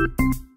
you